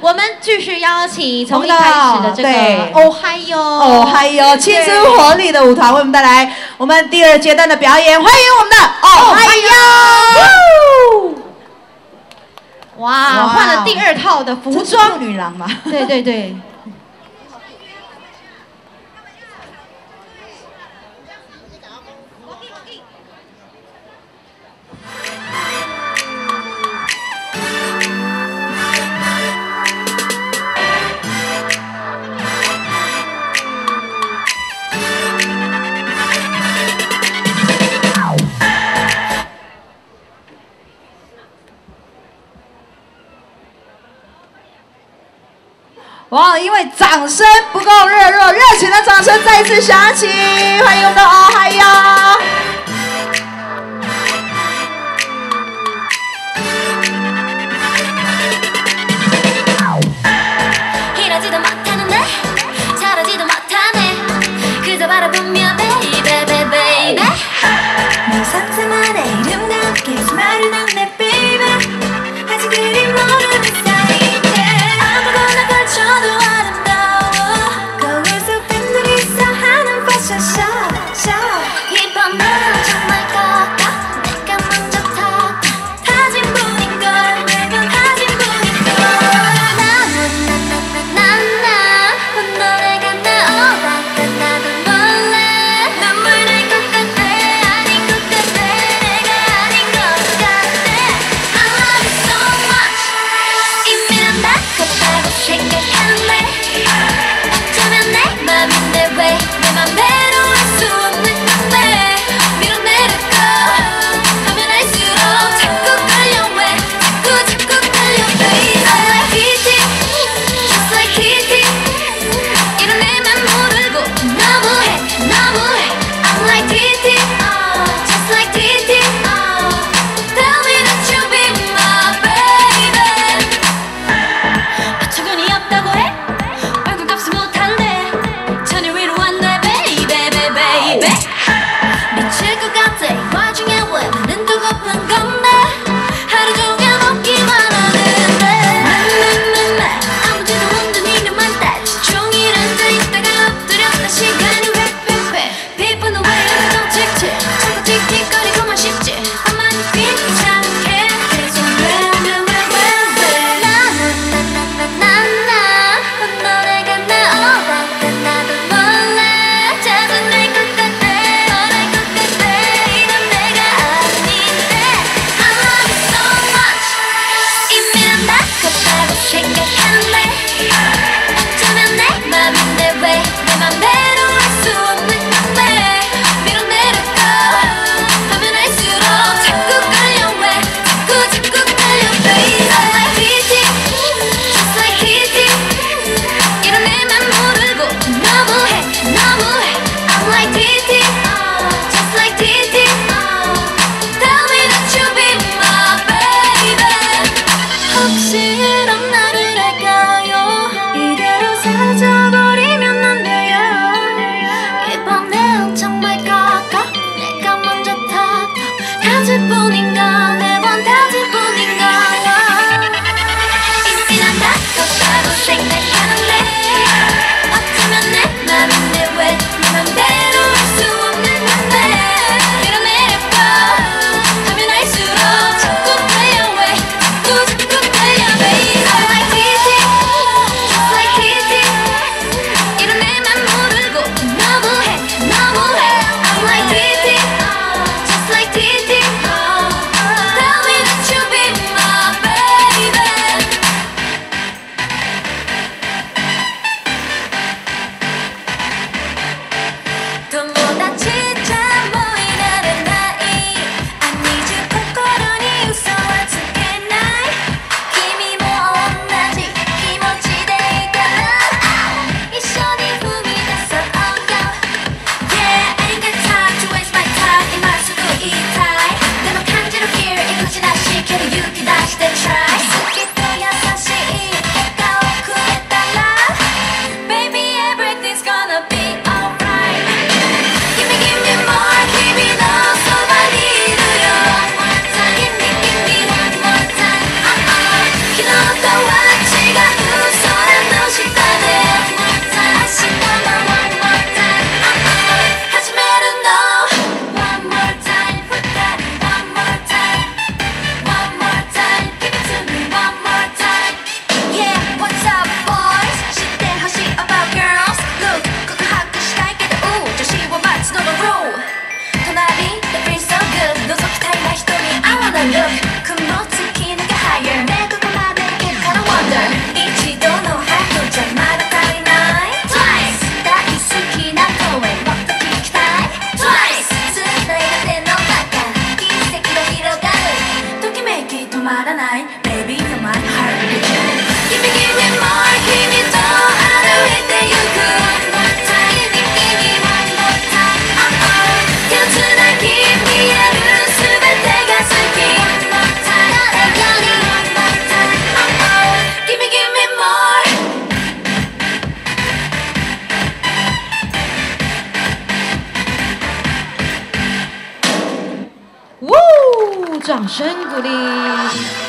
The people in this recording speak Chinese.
我们继续邀请从一开始的这个哦嗨哟哦嗨哟，青春活力的舞团为我们带来我们第二阶段的表演，欢迎我们的哦嗨哟！哇，换了第二套的服装，女郎嘛？对对对。哇！因为掌声不够热热，热情的掌声再次响起，欢迎我们的哦嗨呀！掌声鼓励。